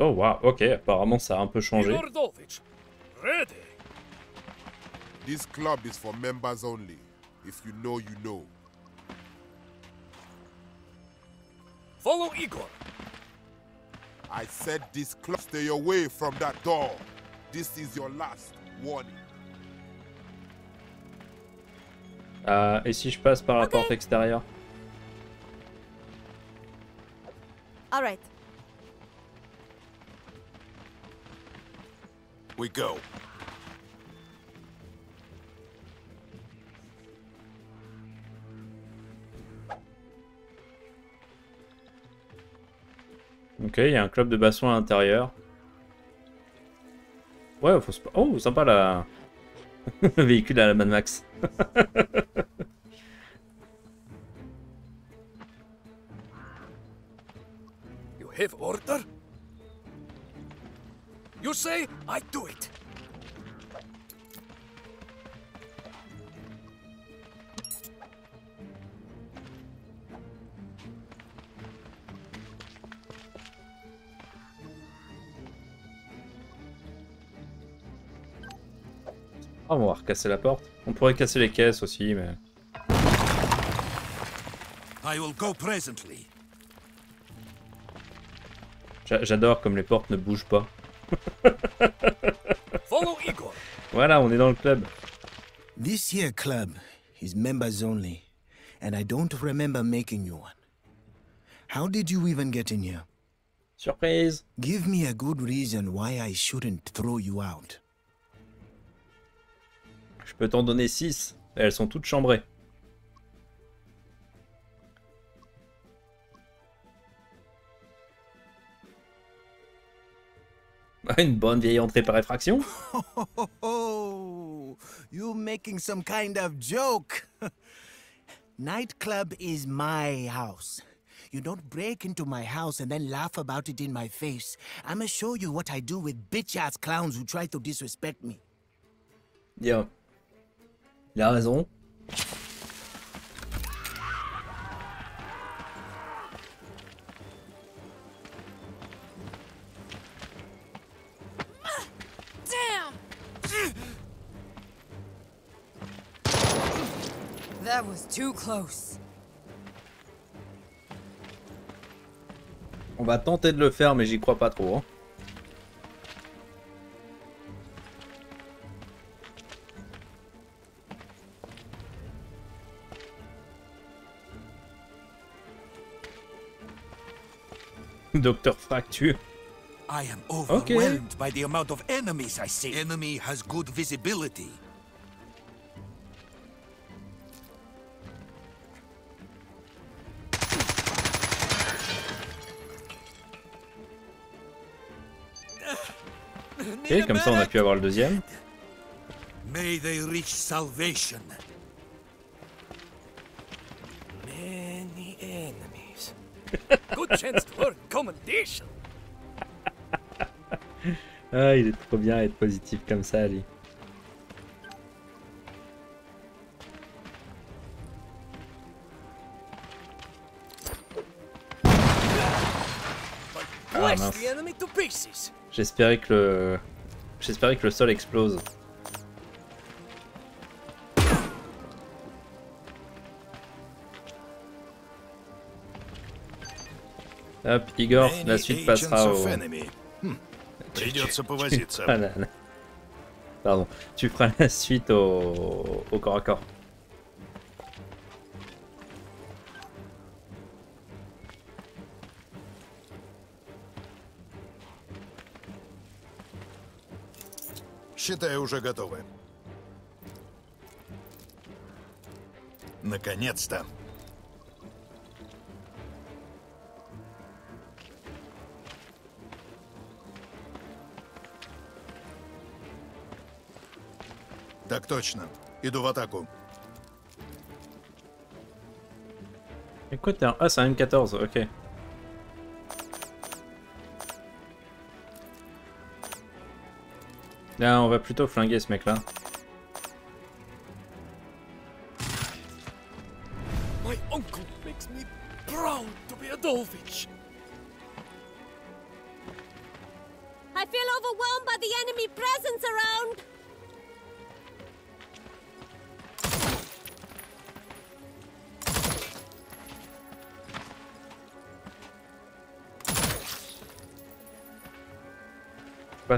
Oh wow, ok, apparemment ça a un peu changé. This club is for members only. If you know, you know. Follow Igor. I said this club. Stay away from that door. This is your last warning. Euh, et si je passe par la porte extérieure We go. Ok, il y a un club de basson à l'intérieur. Ouais, faut se... Oh, sympa la... Le véhicule à la Mad Max. You have order? You say, I do it. Ah, on va recasser la porte. On pourrait casser les caisses aussi, mais... I will go presently. J'a- J'adore comme les portes ne bougent pas. Follow Igor. Voilà, on est dans le club. This here club is members only, and I don't remember making you one. How did you even get in here? Surprise Give me a good reason why I shouldn't throw you out. Je peux t'en donner 6. Elles sont toutes chambrées. Une bonne vieille entrée par effraction Oh, you making some kind of joke? Nightclub is my house. You don't break into my house and then laugh about it in my face. I'ma show you what I do with bitch ass clowns who try to disrespect me. Bien. Il a raison. Too close. On va tenter de le faire, mais j'y crois pas trop. hein. Docteur Fracture. I am overwhelmed by the amount of enemies I see. Enemy has good visibility. Ok, comme ça on a pu avoir le deuxième. May they reach salvation. Many enemies. Good chance to earn commendation. Ah, il est trop bien à être positif comme ça, lui. Ah. J'espérais que le j'espérais que le sol explose. Hop, Igor, la suite passera au... Pardon, tu feras la suite au, au corps à corps. Считай, уже готовы. Наконец-то. Так точно. Иду в атаку. Écoute, ah, c'est un M14, ok. Là, on va plutôt flinguer ce mec-là.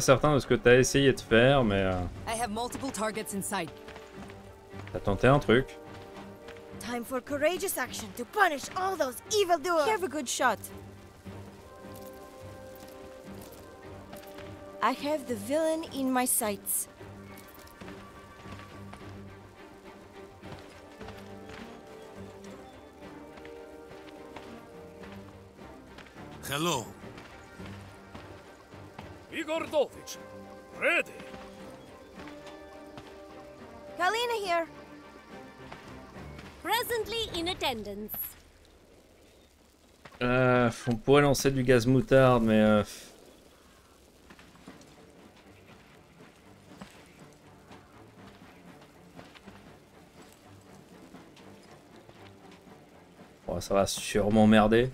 Certain de ce que t'as essayé de faire, mais euh, I have multiple targets in sight. t'as tenté un truc. Time for courageous action to punish all those evildoers. Have a good shot. I have the villain in my sights. Hello. Igordovich, ready. Kalina here. Presently in attendance. Euh, on pourrait lancer du gaz moutarde, mais... euh, Bon, ça va sûrement merder.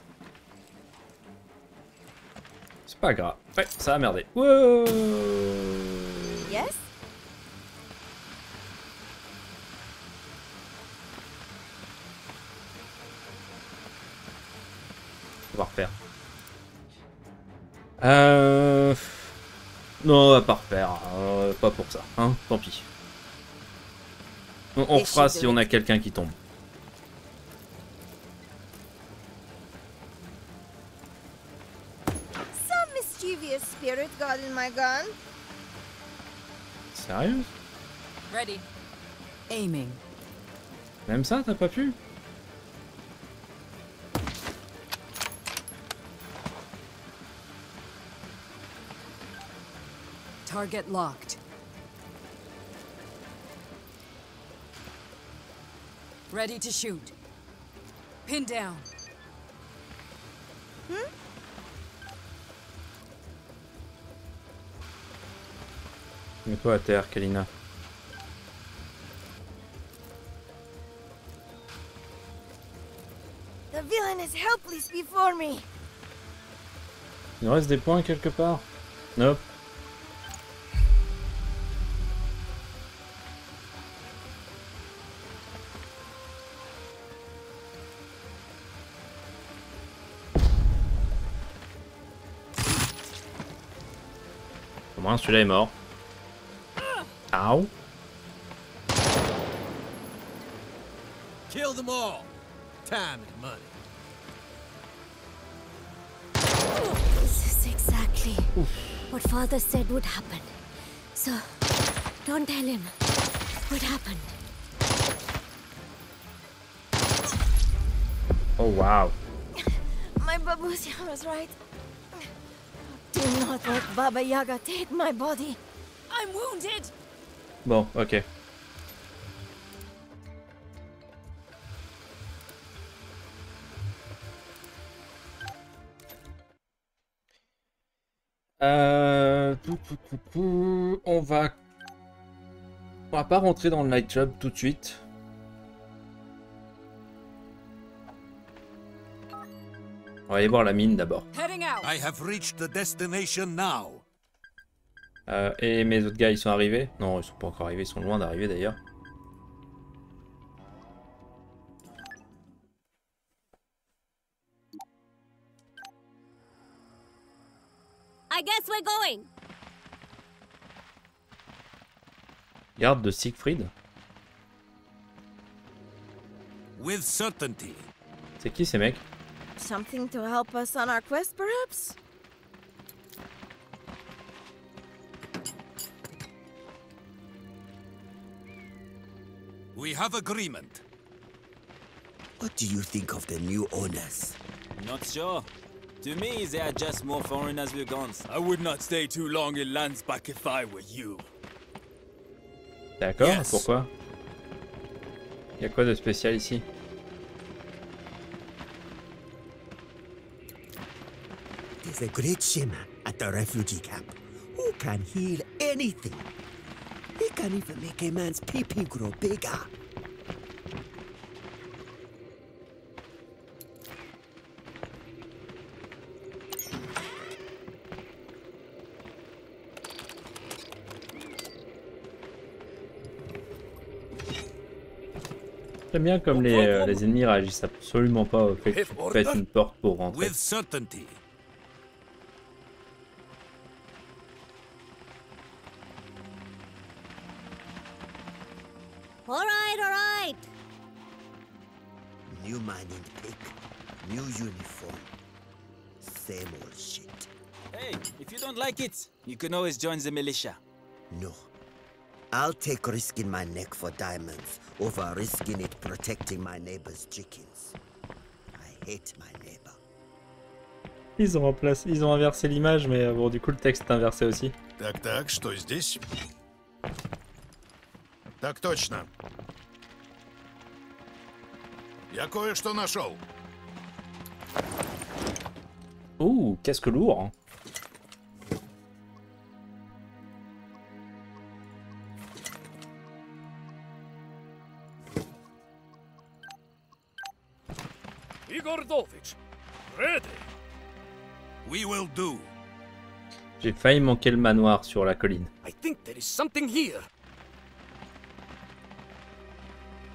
C'est pas grave. Ouais, ça va merder. Wow Yes? On va refaire. Euh... Non, on va pas refaire. euh, pas pour ça. Hein Tant pis. On, on chez si on a quelqu'un qui tombe. My gun. Sérieux Ready. Aiming. Même ça, t'as pas pu Target locked. Ready to shoot. Pin down. Hmm? Mets-toi à terre, Kalina. The villain is helpless before me. Il reste des points quelque part Nope. Au moins celui-là est mort. Ow. Kill them all. Time and money. This is exactly what father said would happen. So, don't tell him what happened. Oh wow. My babusia was right. Do not let Baba Yaga take my body. I'm wounded. Bon, ok. Euh... On va... On va pas rentrer dans le night job tout de suite. On va aller voir la mine d'abord. Heading out. I have reached the destination now. Euh, et mes autres gars, ils sont arrivés Non, ils sont pas encore arrivés, ils sont loin d'arriver d'ailleurs. I guess we're going. Garde de Siegfried. With certainty. C'est qui ces mecs? Something to help us on our quest, perhaps? We have agreement. What do you think of the new owners? Not sure. To me, they are just more foreigners with guns. I would not stay too long in Landsback if I were you. D'accord, Yes. pourquoi Y a quoi de spécial ici There's a great shaman at the refugee camp who can heal anything. can't even make a man's pee-pee grow bigger. J'aime bien comme les, euh, les ennemis réagissent absolument pas au fait que tu une porte pour rentrer. can always join the militia. No. I'll take risking my neck for diamonds over risking it protecting my neighbor's chickens. I hate my neighbor. Ils ont remplacé, ils ont inversé l'image, mais euh, bon, du coup le texte est inversé aussi. Так, так, что здесь? Так точно. Я кое-что нашел. Ouh, casque lourd. Do. J'ai failli manquer le manoir sur la colline. I think there is something here.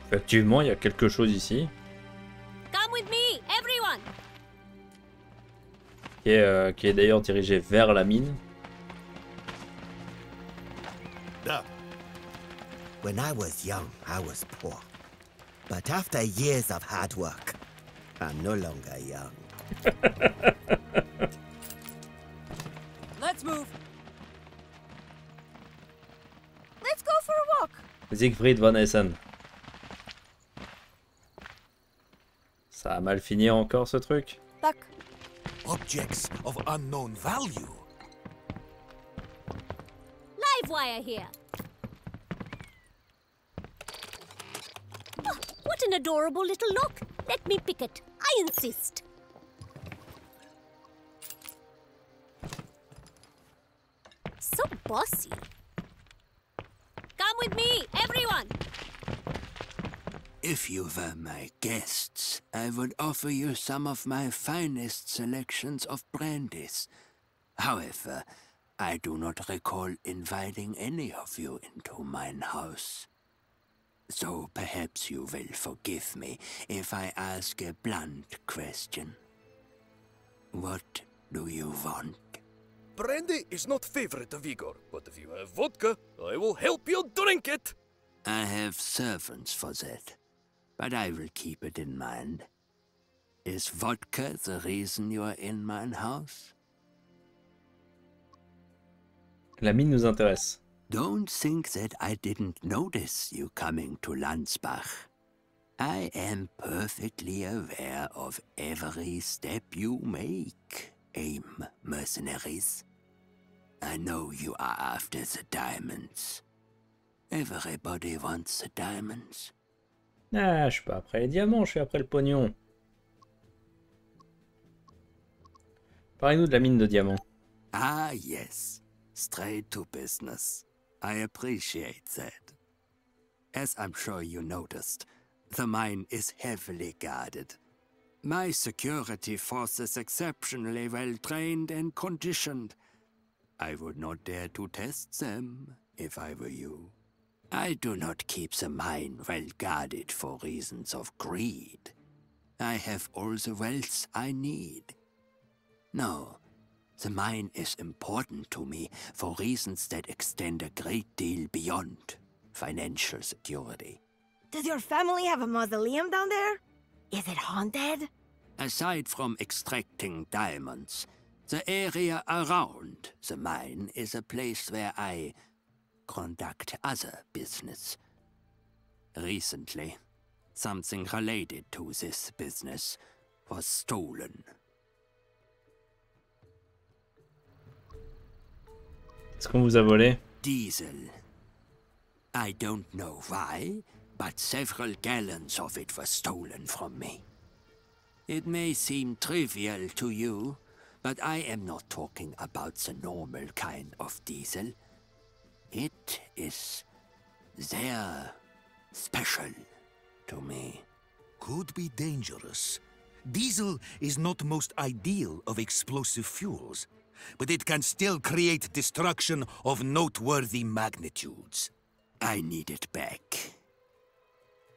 Effectivement, il y a quelque chose ici Come with me, everyone. qui est, euh, qui est d'ailleurs dirigé vers la mine. When I was young, I was poor. But after years of hard work, I'm no longer young. Siegfried von Essen. Ça a mal fini encore ce truc? Tak. Objects of unknown value. Live wire here. Oh, what an adorable little lock. Let me pick it. I insist. So bossy. If you were my guests, I would offer you some of my finest selections of brandies. However, I do not recall inviting any of you into mine house. So perhaps you will forgive me if I ask a blunt question. What do you want? Brandy is not favorite of Igor, but if you have vodka, I will help you drink it. I have servants for that, but I will keep it in mind. Is vodka the reason you are in mine house? La mine nous intéresse. Don't think that I didn't notice you coming to Landsbach. I am perfectly aware of every step you make, AIM mercenaries. I know you are after the diamonds. Everybody wants the diamonds. Ah, je suis pas après les diamants, je suis après le pognon. Parlez-nous de la mine de diamants. Ah, yes. Straight to business. I appreciate that. As I'm sure you noticed, the mine is heavily guarded. My security force is exceptionally well trained and conditioned. I would not dare to test them if I were you. I do not keep the mine well guarded for reasons of greed. I have all the wealth I need. No, the mine is important to me for reasons that extend a great deal beyond financial security. Does your family have a mausoleum down there? Is it haunted? Aside from extracting diamonds, the area around the mine is a place where I conduct other business. Recently, something related to this business was stolen. Qu'est-ce qu'on vous a volé Diesel. I don't know why, but several gallons of it were stolen from me. It may seem trivial to you, but I am not talking about the normal kind of diesel. It is there special to me. Could be dangerous. Diesel is not most ideal of explosive fuels, but it can still create destruction of noteworthy magnitudes. I need it back.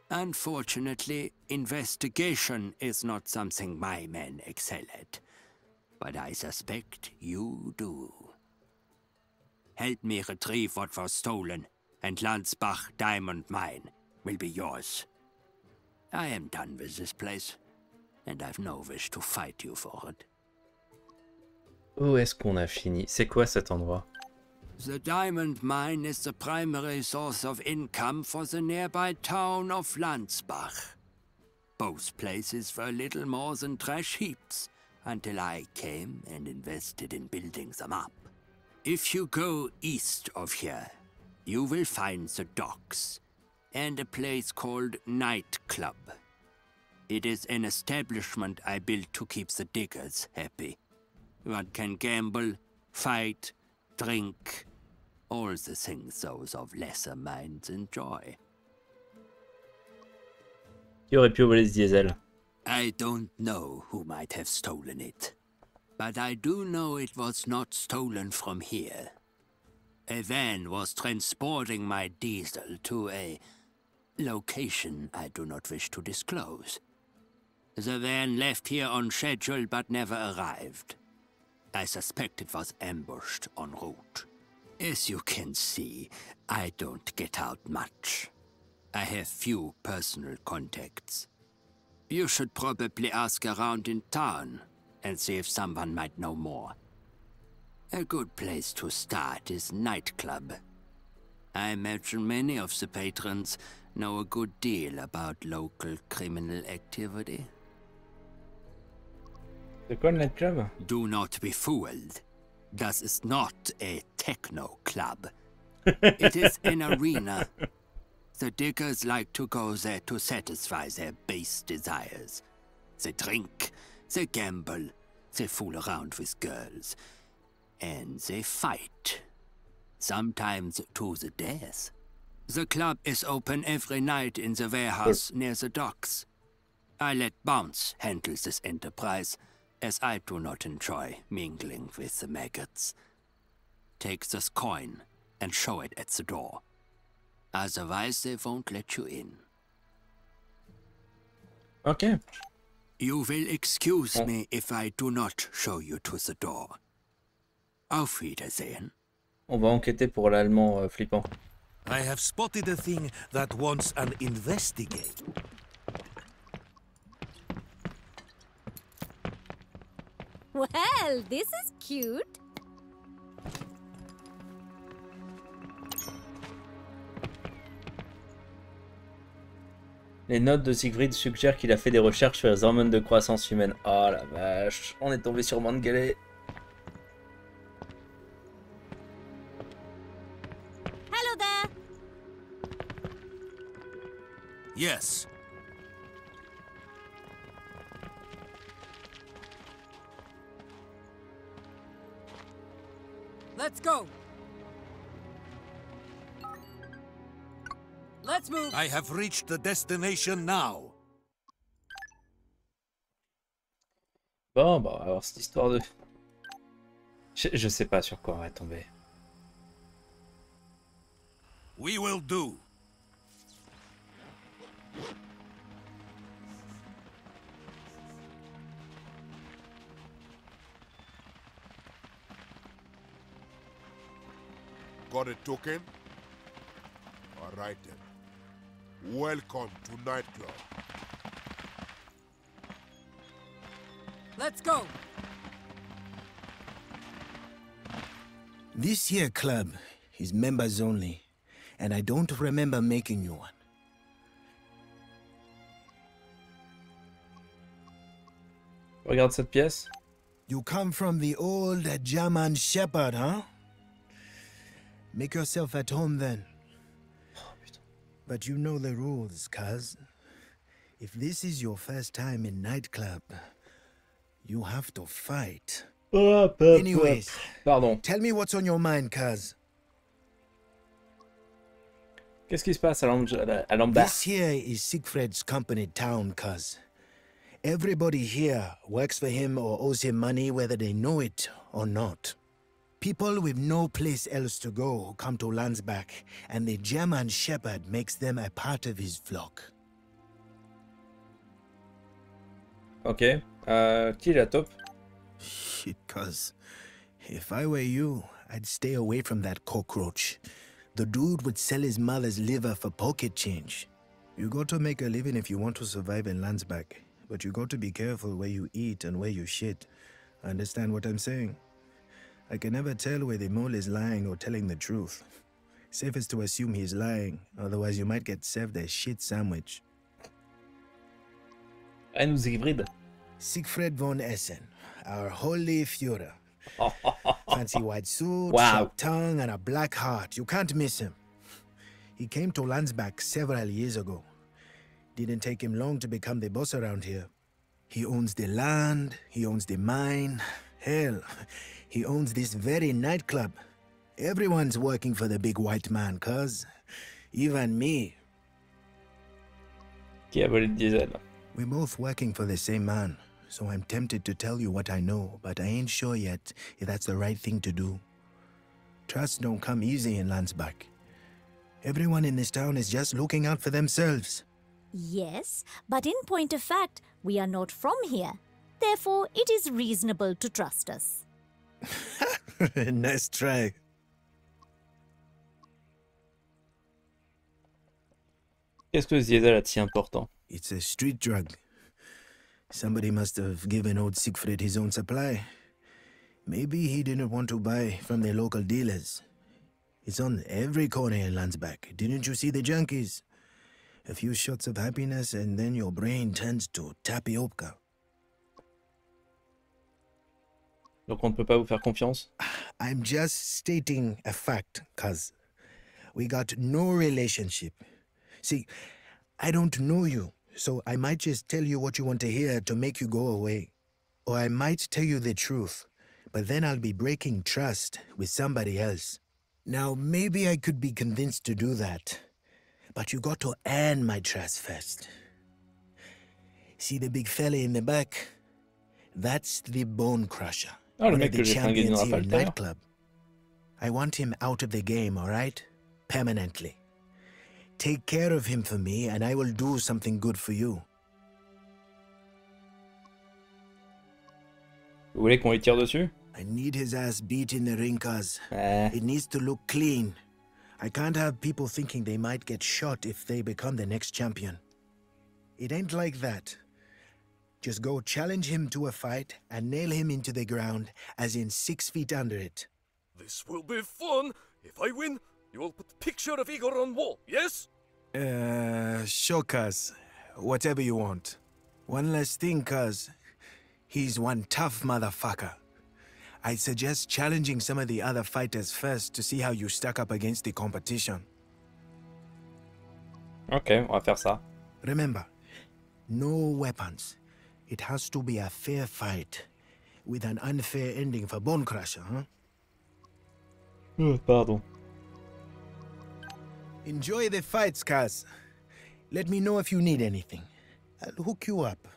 Unfortunately, investigation is not something my men excel at. But I suspect you do. Help me retrieve what was stolen, and Landsbach Diamond Mine will be yours. I am done with this place, and I've no wish to fight you for it. Où est-ce qu'on a fini C'est quoi cet endroit The diamond mine is the primary source of income for the nearby town of Landsbach. Both places were little more than trash heaps until I came and invested in building them up. If you go east of here, you will find the docks and a place called Night Club. It is an establishment I built to keep the diggers happy. One can gamble, fight, drink, all the things those of lesser minds enjoy. Qui aurait pu voler ce diesel I don't know who might have stolen it, but I do know it was not stolen from here. A van was transporting my diesel to a location I do not wish to disclose. The van left here on schedule but never arrived. I suspect it was ambushed en route. As you can see, I don't get out much. I have few personal contacts. You should probably ask around in town and see if someone might know more. A good place to start is nightclub. I imagine many of the patrons know a good deal about local criminal activity. Quoi le nightclub Do not be fooled. This is not a techno club. it is an arena. The diggers like to go there to satisfy their base desires. They drink, they gamble, they fool around with girls, and they fight. Sometimes to the death. The club is open every night in the warehouse near the docks. I let Bounce handle this enterprise, as I do not enjoy mingling with the maggots. Take this coin and show it at the door. Otherwise, they won't let you in. Ok. You will excuse me if I do not show you to the door. Auf Wiedersehen. On va enquêter pour l'allemand euh, flippant. I have spotted a thing that wants an investigate. Well, this is cute. Les notes de Siegfried suggèrent qu'il a fait des recherches sur les hormones de croissance humaine. Oh la vache, on est tombé sur Mengele. Hello there. Yes. I have reached the destination now. Bon, bah, on va voir cette histoire de... Je, je sais pas sur quoi on va tomber. We will do. Got a token? Alright then. Welcome to nightclub. Let's go. This here club is members only, and I don't remember making you one. Regarde cette pièce. You come from the old German Shepherd, huh? Make yourself at home then. But you know the rules, cuz. If this is your first time in nightclub, you have to fight. Hop, hop, Anyways. Pardon. tell me what's on your mind, cuz. Qu'est-ce qui se passe à This here is Siegfried's company town, cuz. Everybody here works for him or owes him money whether they know it or not. People with no place else to go come to Landsback, and the German shepherd makes them a part of his flock. Ok. Euh, qui top? Shit, cuz. If I were you, I'd stay away from that cockroach. The dude would sell his mother's liver for pocket change. You got to make a living if you want to survive in Landsback, but you got to be careful where you eat and where you shit. Understand what I'm saying? I can never tell whether the Mole is lying or telling the truth. Safest to assume he's lying, otherwise you might get served a shit sandwich. Ein Siegfried. Siegfried von Essen, our holy Führer. Fancy white suit, Wow. sharp tongue, and a black heart. You can't miss him. He came to Landsbach several years ago. Didn't take him long to become the boss around here. He owns the land, he owns the mine. Hell, he owns this very nightclub. Everyone's working for the big white man, cuz. Even me. Qui a volé We're both working for the same man, so I'm tempted to tell you what I know, but I ain't sure yet if that's the right thing to do. Trust don't come easy in Landsbach. Everyone in this town is just looking out for themselves. Yes, but in point of fact, we are not from here. Therefore, it is reasonable to trust us. nice try. Qu'est-ce que ce diesel a de si important It's a street drug. Somebody must have given old Siegfried his own supply. Maybe he didn't want to buy from the local dealers. It's on every corner in Landsbach. Didn't you see the junkies? A few shots of happiness and then your brain turns to tapioca. Donc on ne peut pas vous faire confiance I'm just stating a fact, cuz. We got no relationship. See, I don't know you, so I might just tell you what you want to hear to make you go away. Or I might tell you the truth, but then I'll be breaking trust with somebody else. Now, maybe I could be convinced to do that, but you got to earn my trust first. See the big fella in the back? That's the Bone Crusher. One of the que j'ai flingué d'une champions here rafale in tout à nightclub. I want him out of the game, all right? Permanently. Take care of him for me, and I will do something good for you. Vous voulez qu'on lui tire dessus I need his ass beat in the ring, cuz. Eh. It needs to look clean. I can't have people thinking they might get shot if they become the next champion. It ain't like that. Just go challenge him to a fight and nail him into the ground, as in six feet under it. This will be fun. If I win, you will put the picture of Igor on wall, yes? Uh, sure, cuz. Whatever you want. One last thing, cuz. He's one tough motherfucker. I suggest challenging some of the other fighters first to see how you stack up against the competition. Ok, on va faire ça. Remember, no weapons. It has to be a fair fight, with an unfair ending for Bone Crusher, huh? Oh, pardon. Enjoy the fights, Kaz. Let me know if you need anything. I'll hook you up.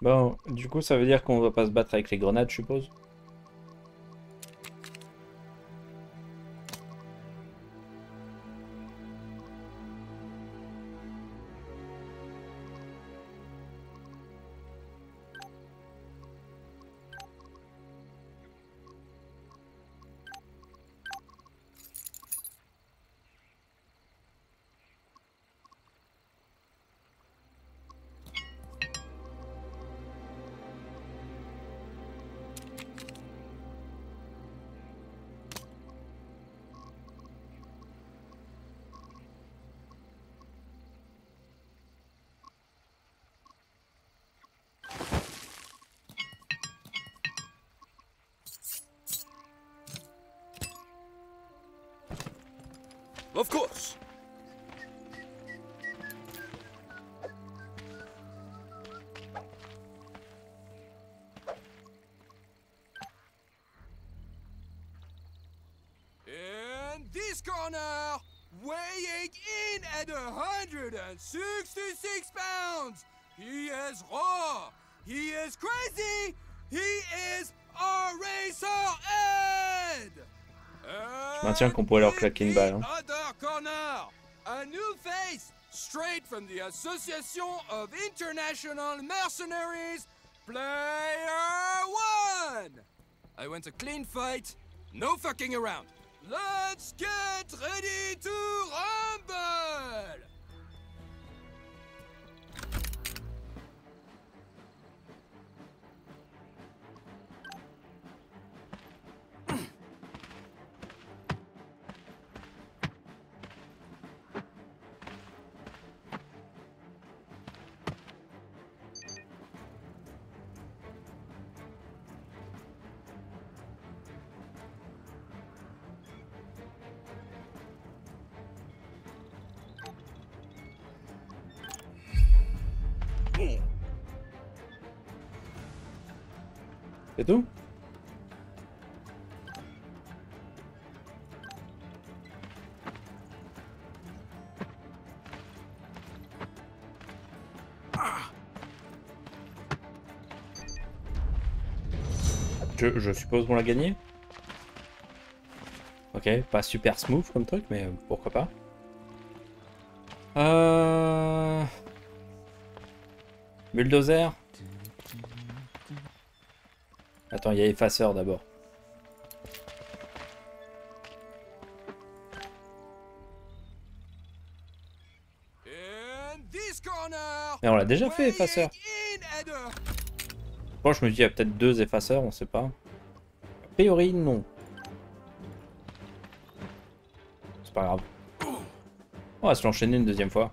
Bon, du coup, ça veut dire qu'on va pas se battre avec les grenades, je suppose Of course. In this corner, weighing in at 166 pounds, he is raw, he is crazy, he is a racer Ed! Je maintiens qu'on pourrait leur claquer une balle. hein. From the Association of International Mercenaries, Player One! I want a clean fight, no fucking around. Let's get ready to rumble! C'est tout? Je, je suppose qu'on l'a gagné? Ok, pas super smooth comme truc, mais pourquoi pas? Euh... Bulldozer Attends, il y a effaceur d'abord. Mais on l'a déjà fait, effaceur. Bon, je me dis, il y a peut-être deux effaceurs, on sait pas. A priori, non. C'est pas grave. On va se l'enchaîner une deuxième fois.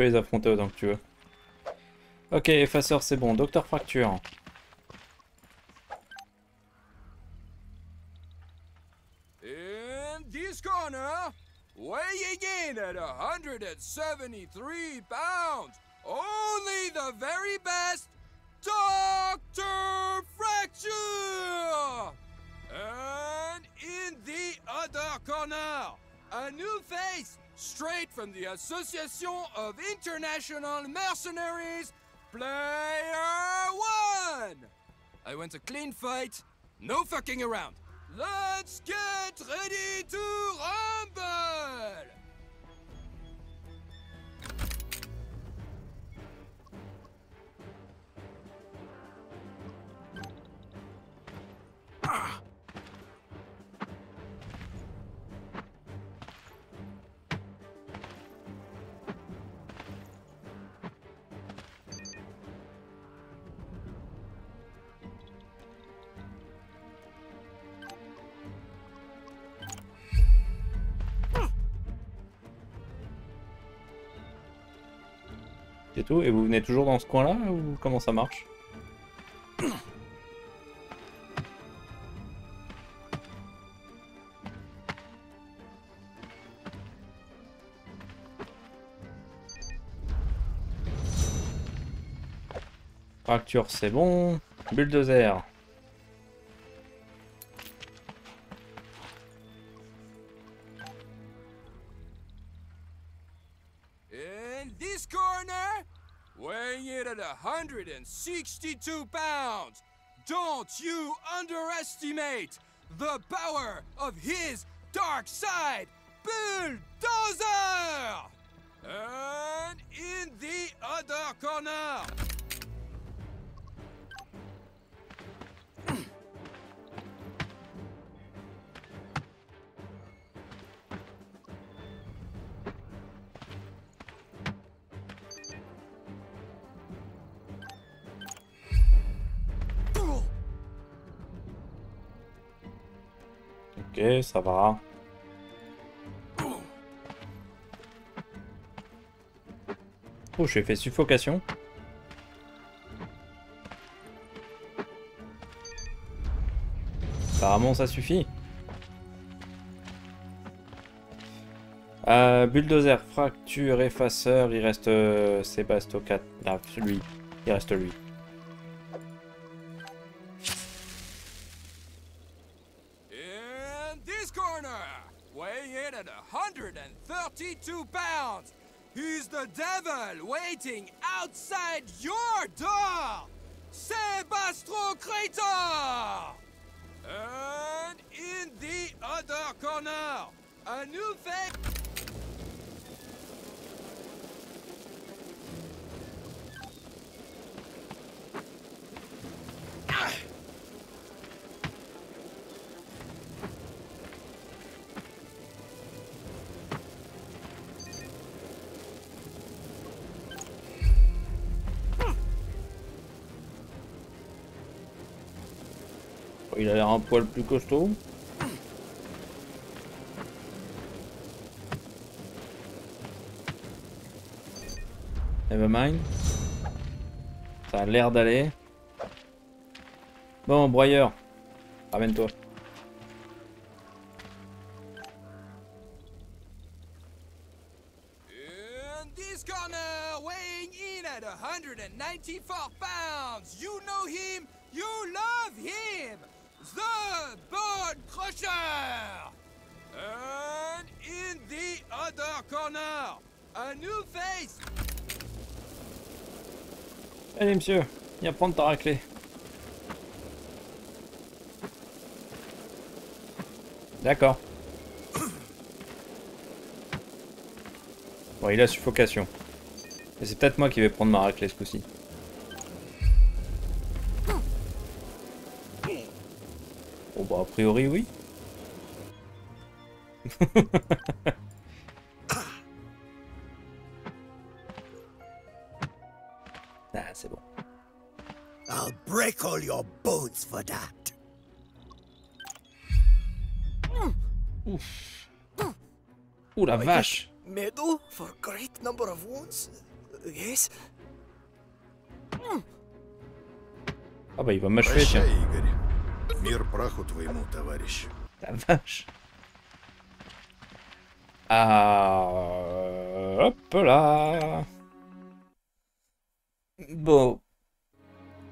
Peux les affronter autant que tu veux. Ok, effaceur, c'est bon. Docteur Fracture. In this corner, weighing in at 173 pounds, only the very best Dr. Fracture! And in the other corner, a new face, straight from the Association of International Mercenaries, Player One! I want a clean fight, no fucking around. Let's get ready to rumble! C'est Et vous venez toujours dans ce coin-là ou comment ça marche Fracture, c'est bon. Bulldozer. 162 pounds, don't you underestimate the power of his dark side, Bulldozer! And in the other corner, Ça va. Oh, j'ai fait suffocation. Apparemment, ça suffit. Euh, bulldozer, fracture, effaceur, il reste euh, Sébasto 4. Ah, lui. Il reste lui. He's the devil waiting outside your door, Sebastro Crater! And in the other corner, a new face. Un poil plus costaud. Nevermind. Ça a l'air d'aller. Bon, broyeur. Ramène-toi. Allez, monsieur. Viens prendre ta raclée. D'accord. Bon, il a suffocation. Et c'est peut-être moi qui vais prendre ma raclée ce coup-ci. Bon bah a priori oui. I'll break all your bones for that. Ouf. Ouh la vache. Medal for great number of wounds? Yes? Ah bah il va m'achever tiens. Прощай, Игорь. Мир праху твоему, товарищ. La vache. Ah, hop là. Bon.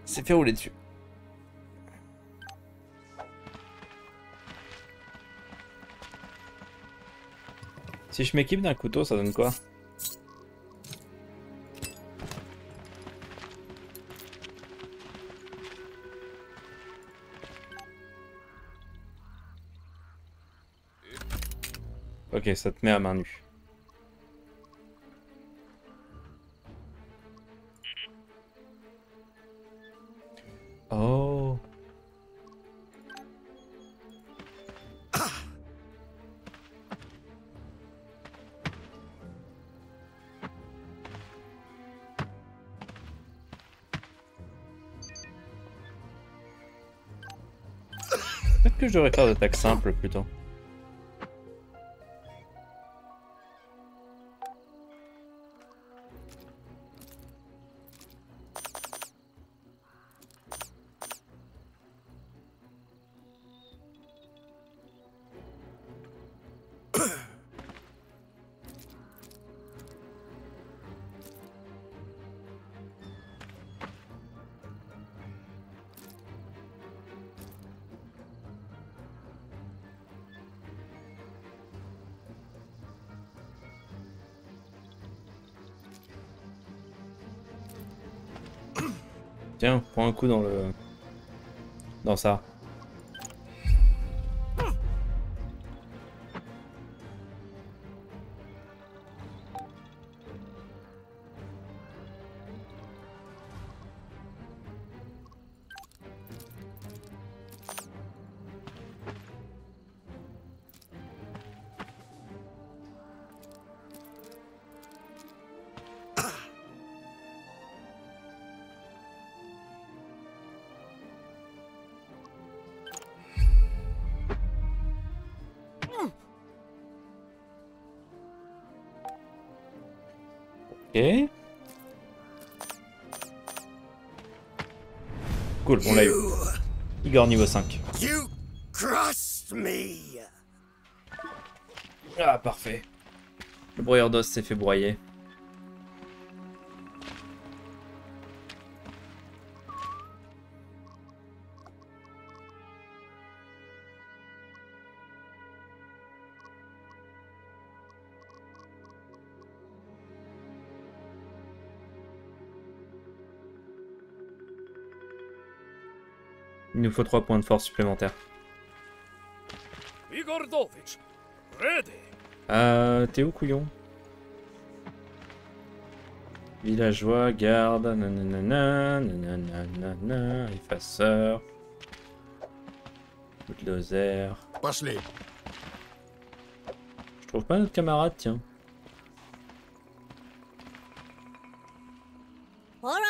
C'est fait rouler dessus. Si je m'équipe d'un couteau, ça donne quoi Ok, ça te met à main nue. Que je devrais faire d'attaque simple plutôt. Tiens, prends un coup dans le... Dans ça. Cool, on l'a eu. Igor niveau 5. You crossed me. Ah, parfait. Le broyeur d'os s'est fait broyer. faut 3 points de force supplémentaires. Euh, t'es où, couillon? Villageois, garde, nanana, effaceur, Je trouve pas notre camarade, tiens. Alright,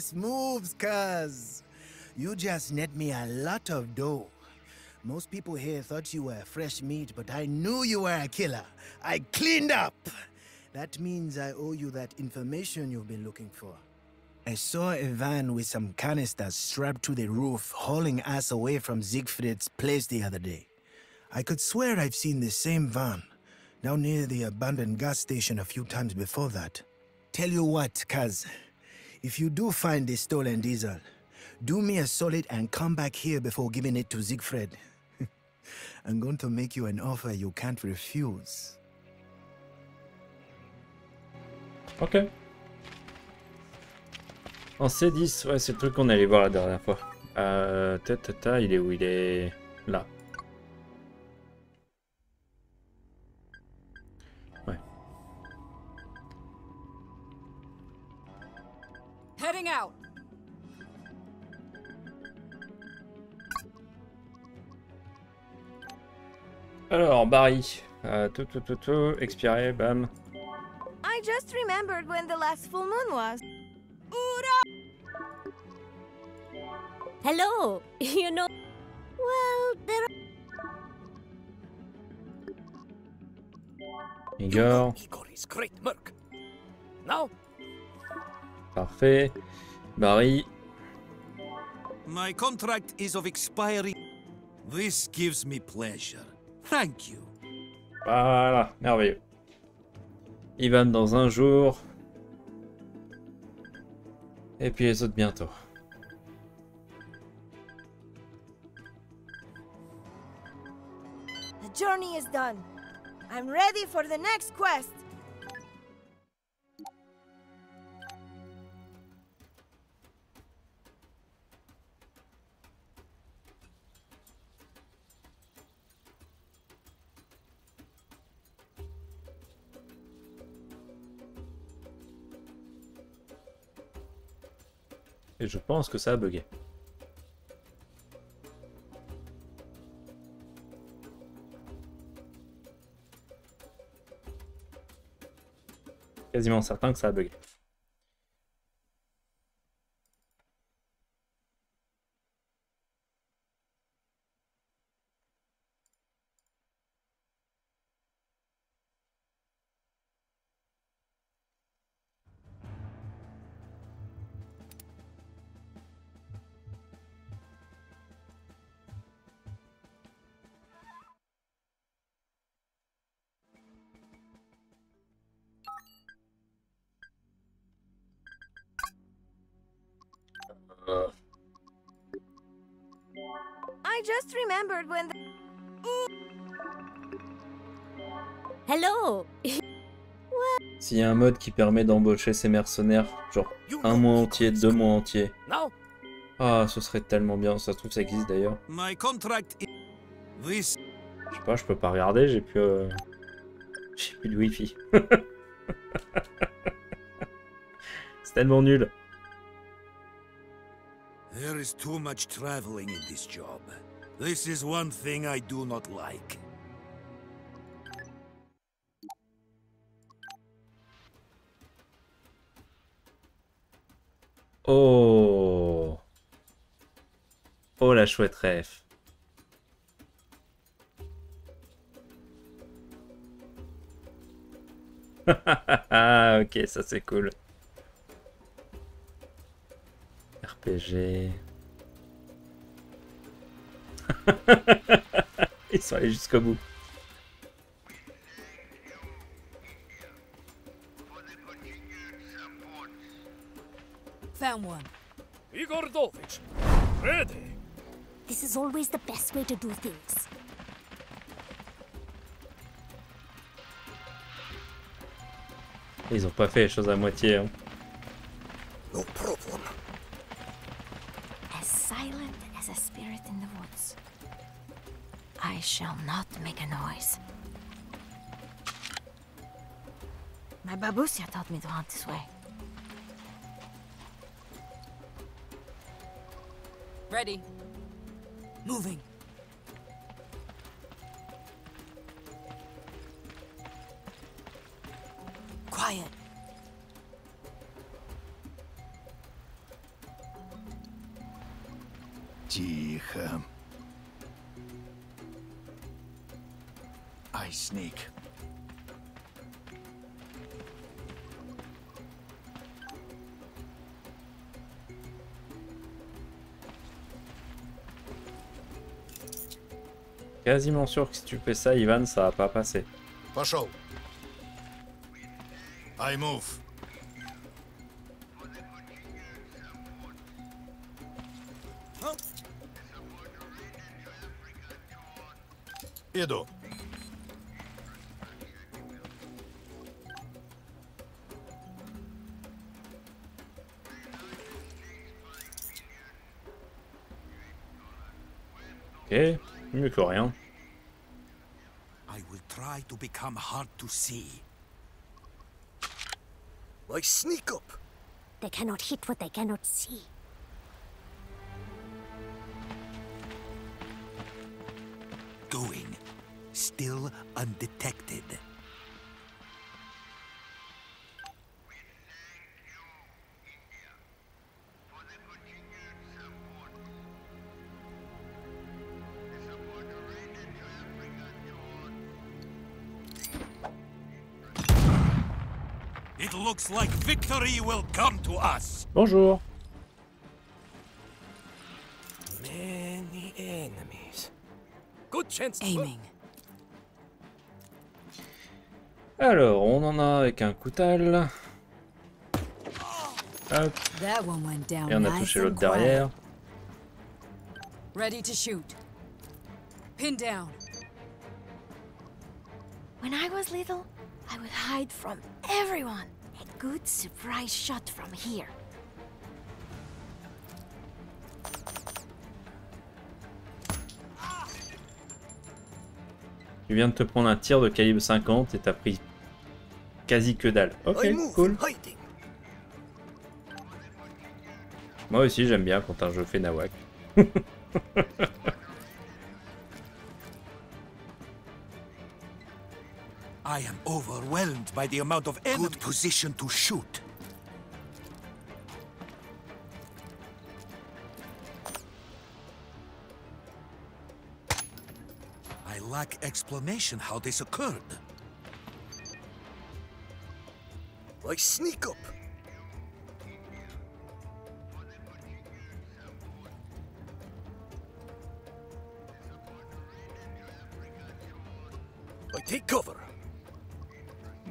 nice moves, cuz. You just net me a lot of dough. Most people here thought you were fresh meat, but I knew you were a killer. I cleaned up. That means I owe you that information you've been looking for. I saw a van with some canisters strapped to the roof, hauling us away from Siegfried's place the other day. I could swear I've seen the same van down near the abandoned gas station a few times before that. Tell you what, Kaz, if you do find the stolen diesel, do me a solid and come back here before giving it to Siegfried. I'm going to make you an offer you can't refuse. Ok. En C10, ouais, c'est le truc qu'on allait voir la dernière fois. Euh, ta, il est où Il est là. Alors, Barry. Euh, tout, tout, tout, tout, expiré, bam. I just remembered when the last full moon was. Hello. You know, well, there are. Igor. Igor is great, Merc. Now, Parfait. Barry. My contract is of expiry. This gives me pleasure. Thank you. Voilà, merveilleux. Ivan dans un jour. Et puis les autres bientôt. The journey is done. I'm ready for the next quest. Je pense que ça a bugué. Quasiment certain que ça a bugué. Mode qui permet d'embaucher ses mercenaires, genre un mois entier, deux mois entiers. Ah, ce serait tellement bien. Ça se trouve, ça existe d'ailleurs. Je sais pas, je peux pas regarder, j'ai plus. euh, J'ai plus de wifi. C'est tellement nul. There is too much traveling in this job. This is one thing I do not like. Oh. Oh la chouette ref. ok, ça c'est cool. RPG. Ils sont allés jusqu'au bout. Best way to do things. Ils ont pas fait les choses à moitié. hein. Quasiment sûr que si tu fais ça, Ivan, ça va pas passer. Пошел. I move. Иду. Ok, mieux que rien. Try to become hard to see. Like sneak up. They cannot hit what they cannot see. Going. Still undetected. Looks like victory will come to us. Bonjour. Many enemies. Good chance. to- Aiming. Alors, on en a avec un coutal. Hop, That one went down et on a touché l'autre derrière. Ready to shoot. Pin down. When I was little, I would hide from everyone. Good surprise shot from here. Tu viens de te prendre un tir de calibre 50 et t'as pris quasi que dalle. Ok, cool. Moi aussi j'aime bien quand un jeu fait nawak. I am overwhelmed by the amount of Good position to shoot. I lack explanation how this occurred. Like sneak up. I take cover.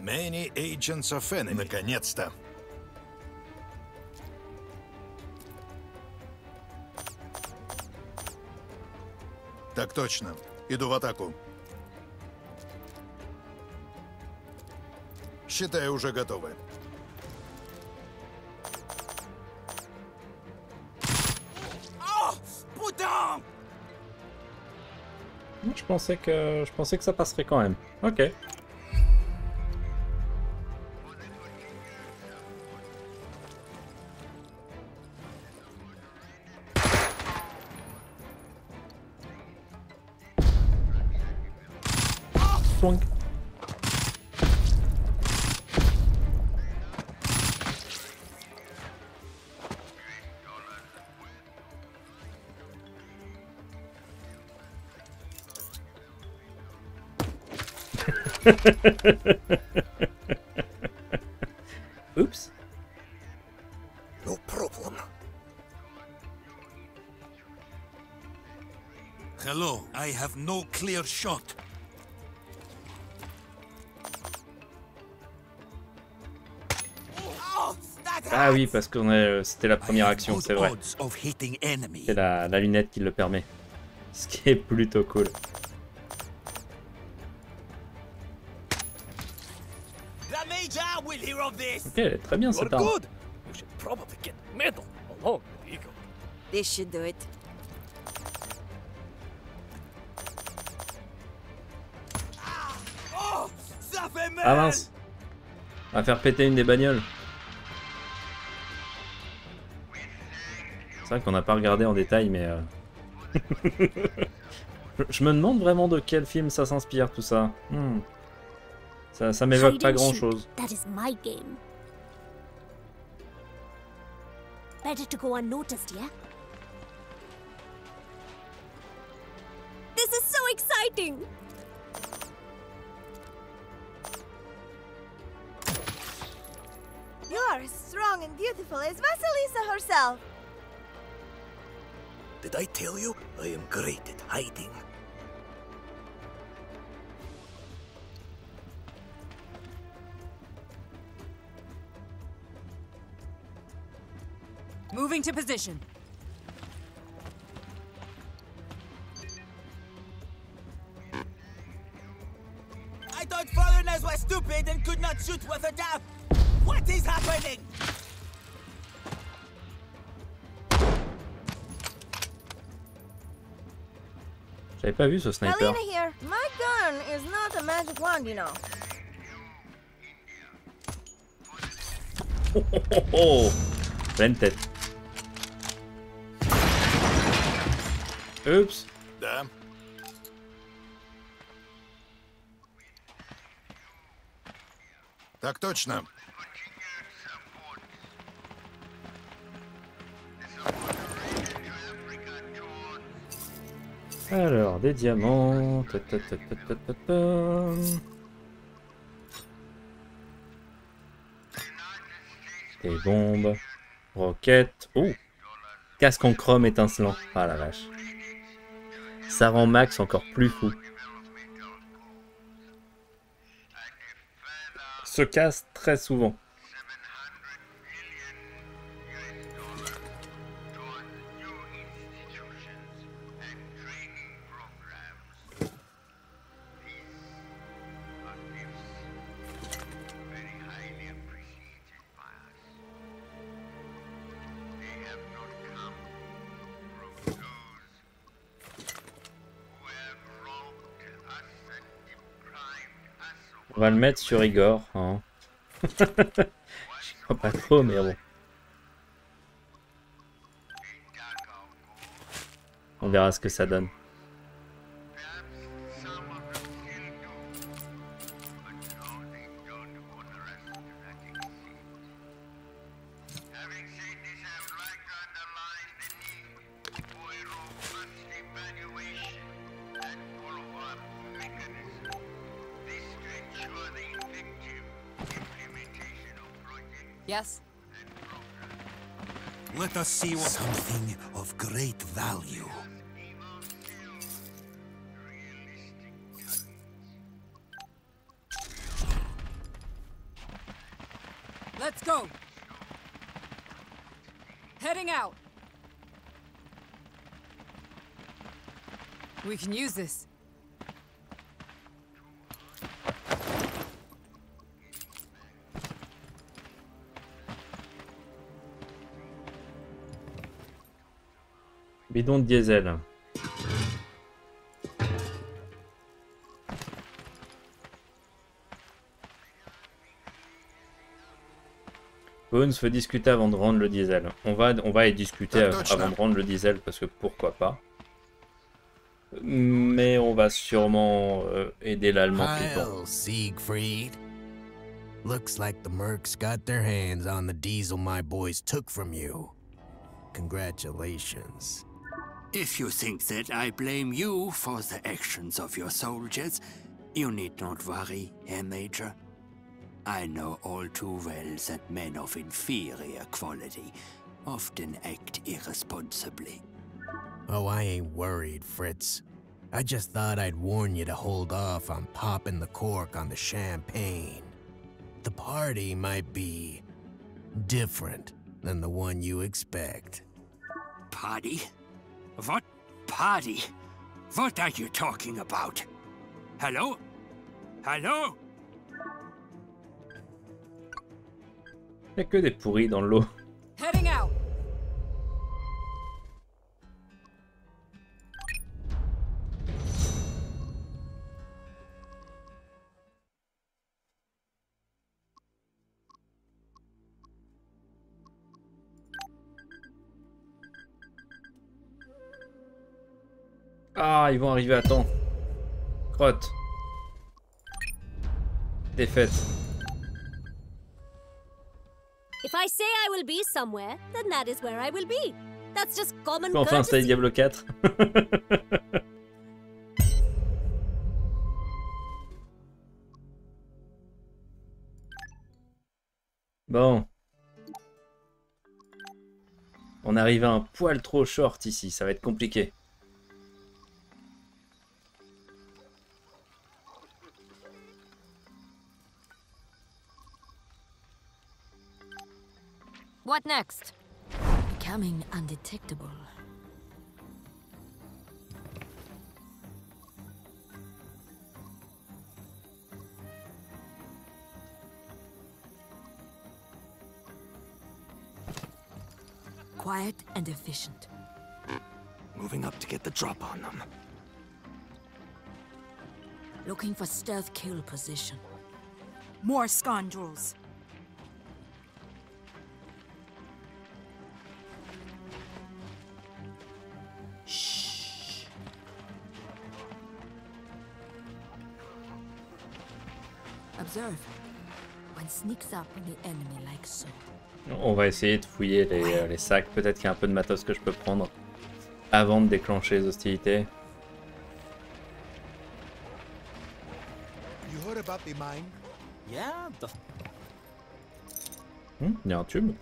Many agents of enemy. Наконец-то. Так точно. Иду в атаку. Считай, уже готовы. Je pensais que je pensais que ça passerait quand même. Ok. Oops. No problem. Hello, I have no clear shot. Ah oui, parce qu'on est, euh, c'était la première action, c'est vrai. C'est la, la lunette qui le permet. Ce qui est plutôt cool. This. Ok, très bien cette arme. good. You should probably get medal along with Igor. This should do it. Oh, ça fait mal. Ah mince On va faire péter une des bagnoles. C'est vrai qu'on n'a pas regardé en détail, mais... euh, Je me demande vraiment de quel film ça s'inspire, tout ça. Hmm. Ça, ça m'évoque pas and grand chose. Better to go unnoticed, yeah? This is so exciting! You are as strong and beautiful as Vasilisa herself. Did I tell you I am great at hiding? Moving to position. I thought foreigners were stupid and could not shoot with a dab. What is happening? J'avais pas vu ce sniper. Alina here. My gun is not a magic wand, you know. Oh, oh, oh, oh. Pleine tête. Oups. Да. Так точно. Alors, des diamants. ta, ta, ta, ta, ta, ta, ta. Des bombes. Roquettes. Oh Casque en chrome étincelant. Ah la vache. Ça rend Max encore plus fou. Se casse très souvent. On va le mettre sur Igor. Hein. Je crois pas trop, mais bon. On verra ce que ça donne. can use this. Bidon de diesel. Bones veut discuter avant de rendre le diesel. On va, on va y discuter avant de rendre le diesel parce que pourquoi pas. Mais on va sûrement euh, aider l'allemand plutôt. Siegfried. Looks like the Mercs got their hands on the diesel my boys took from you. Congratulations. If you think that I blame you for the actions of your soldiers, you need not worry, Herr Major. I know all too well that men of inferior quality often act irresponsibly. Oh, I ain't worried, Fritz. I just thought I'd warn you to hold off on popping the cork on the champagne. The party might be different than the one you expect. Party? What party? What are you talking about? Hello? Hello? Il y a que des pourris dans l'eau. Heading out. Ah, ils vont arriver à temps. Crotte. Défaite. If I say I will be somewhere, then that is where I will be. That's just common enfin courtesy. Diablo 4. bon. On arrive à un poil trop short ici, ça va être compliqué. What next? Becoming undetectable. Quiet and efficient. Moving up to get the drop on them. Looking for stealth kill position. More scoundrels. Observe. One sneaks up on the enemy like so. On va essayer de fouiller les, euh, les sacs. Peut-être qu'il y a un peu de matos que je peux prendre avant de déclencher les hostilités. You heard about the mine? Yeah, the Hmm, il y a un tube.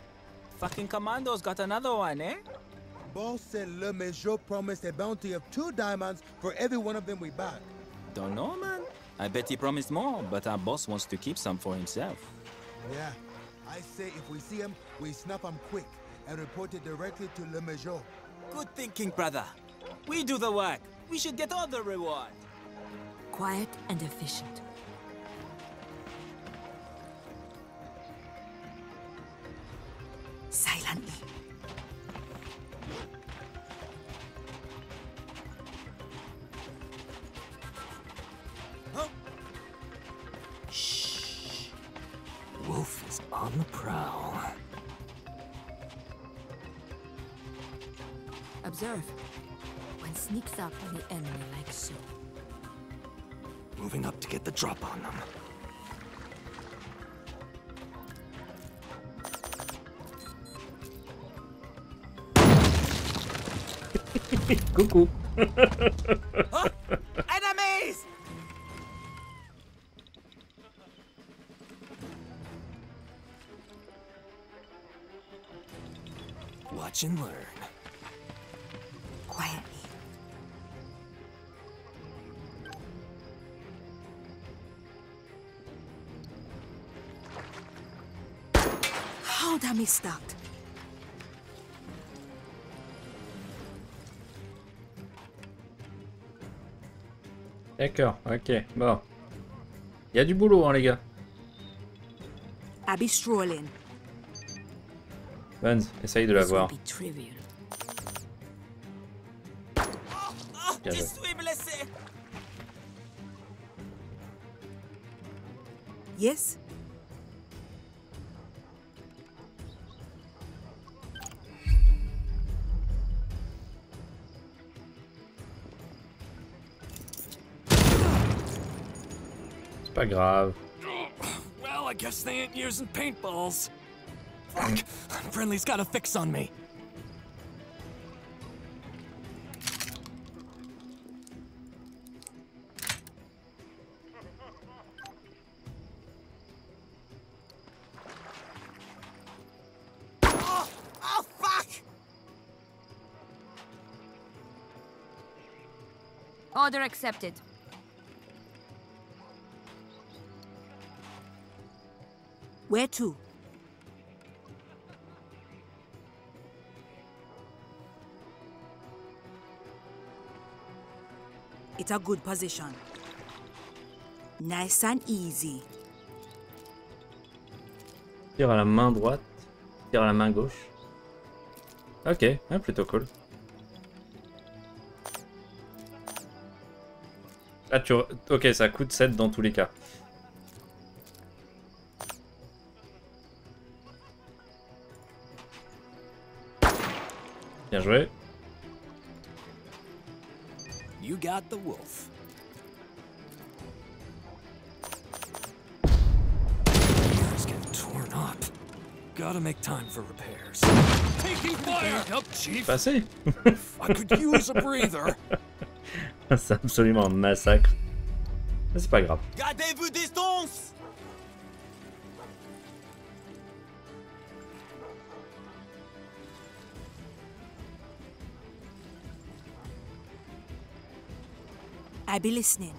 fucking commandos got another one, eh? Boss said Le Major promised a bounty of two diamonds for every one of them we back. Don't know, man. I bet he promised more, but our boss wants to keep some for himself. Yeah. I say if we see him, we snap him quick and report it directly to Le Major. Good thinking, brother. We do the work. We should get all the reward. Quiet and efficient. Watch and learn. Quietly. How damn is that? D'accord, ok, bon. Il y a du boulot, hein, les gars. I be strolling. Buns, essaye de la This will voir. be trivial. Bien joué. Yes? C'est pas grave. Well, I guess they ain't using paintballs. Fuck. Friendly's got a fix on me. Oh, oh fuck! Order accepted. Where to? A good position. Nice and easy. Tire à la main droite, tire à la main gauche. Ok, ouais, plutôt cool. Ah, tu... Ok, ça coûte 7 dans tous les cas. Bien joué. You got the wolf. It's getting torn up. Gotta make time for repairs. Taking fire! Up, chief! Passé I could use a breather. C'est absolument un massacre. Mais c'est pas grave. Gardez-vous I be listening.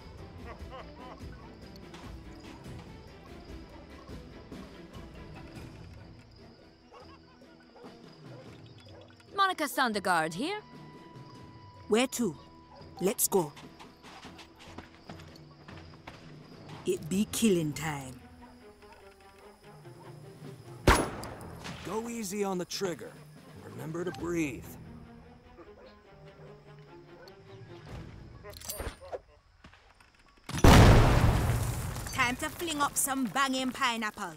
Monica Sondergaard here. Where to? Let's go. It be killing time. Go easy on the trigger. Remember to breathe. Fling up some banging pineapple.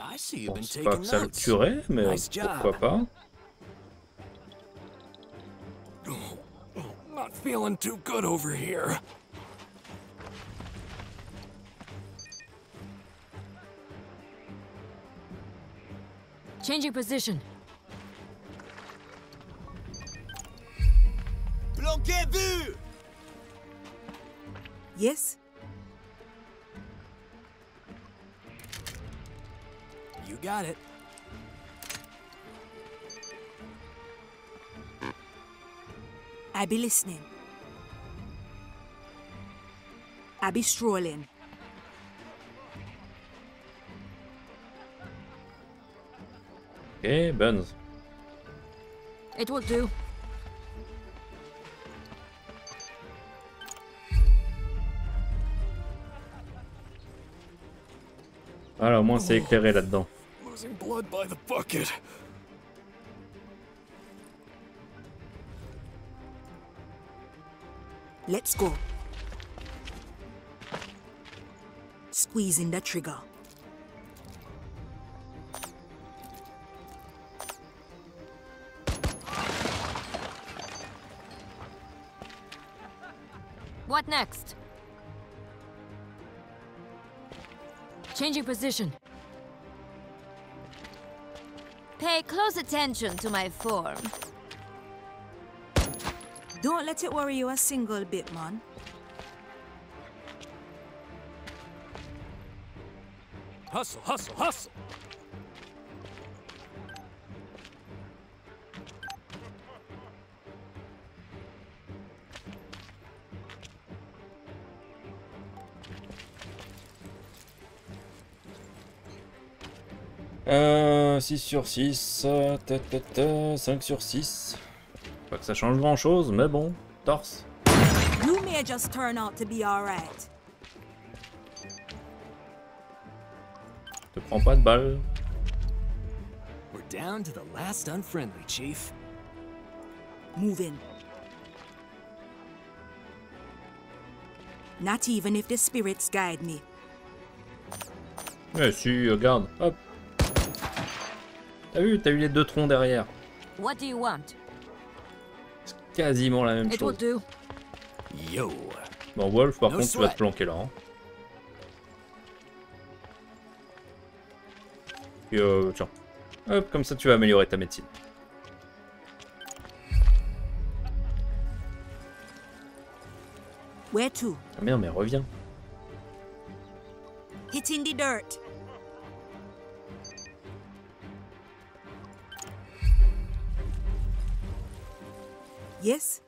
I see you've been pas taking que ça le notes. tuerait, mais Nice job. pourquoi pas. Oh, not feeling too good over here. Changing position. Bloquez-vous! Yes? Got it. I be listening. I be strolling. Ok, Buns. It will do. Voilà, au moins c'est éclairé là-dedans. Losing blood by the bucket. Let's go. Squeezing the trigger. What next? Changing position. Pay close attention to my form. Don't let it worry you a single bit, man. Hustle, hustle, hustle. 6 sur 6, euh, ta, ta, ta, 5 sur 6. Pas que ça change grand chose, mais bon, torse. You may just turn out to be alright. Te prends pas de balle. We're down to the last unfriendly, Chief. Moving. Not even if the spirits guide me. Ouais, si, regarde, hop. T'as vu, t'as eu les deux troncs derrière. What do you want? Quasiment la même It will chose. do. Yo. Bon, Wolf, par No contre, tu vas te planquer là. hein. Et euh, tiens. Hop, comme ça, tu vas améliorer ta médecine. Where to? Ah merde, mais reviens. Hitting the dirt. Yes?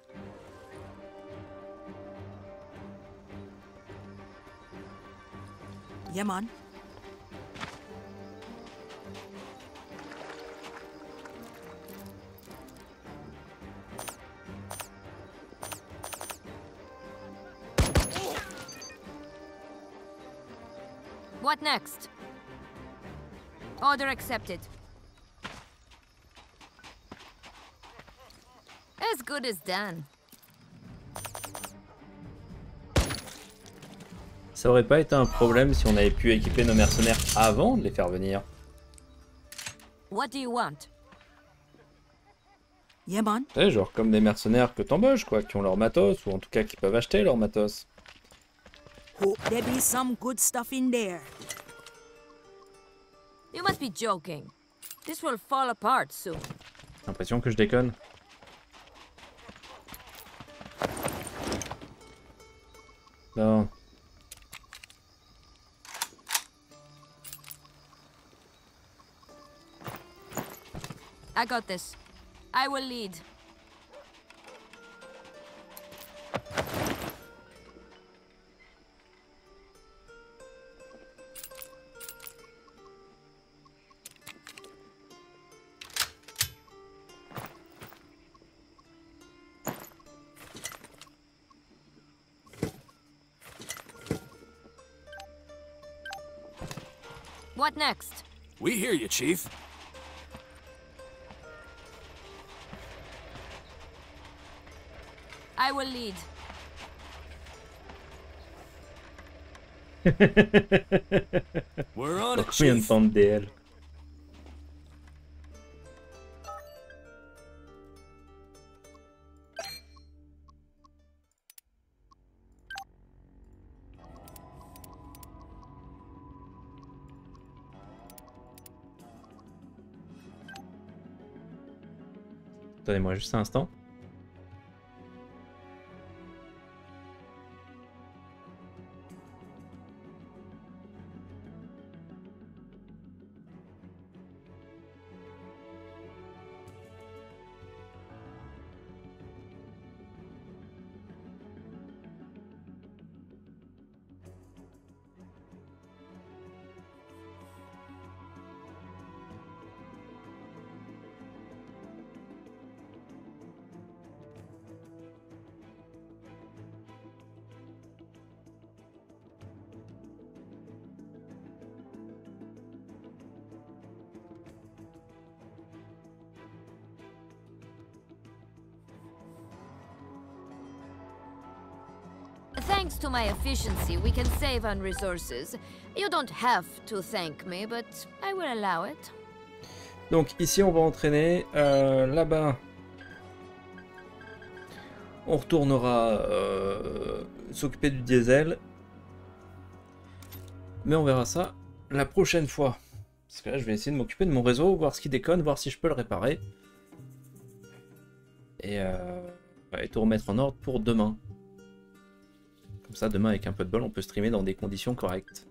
Yaman. What next? Order accepted. Good as done. Ça aurait pas été un problème si on avait pu équiper nos mercenaires avant de les faire venir. What do you want? Yeah, man. Tu sais, genre comme des mercenaires que t'embauches, quoi, qui ont leur matos, ou en tout cas qui peuvent acheter leur matos. Hope there be some good stuff in there. You must be joking. This will fall apart soon. J'ai l'impression que je déconne. I got this. I will lead. What next? We hear you, Chief. I will lead. We're on DL Donnez-moi juste un instant. To my efficiency, we can save on resources. You don't have to thank me, but I will allow it. Donc ici on va entraîner, euh, là-bas on retournera euh, s'occuper du diesel. Mais on verra ça la prochaine fois. Parce que là je vais essayer de m'occuper de mon réseau, voir ce qui déconne, voir si je peux le réparer. Et, euh, tout remettre en ordre pour demain. Comme ça demain avec un peu de bol on peut streamer dans des conditions correctes.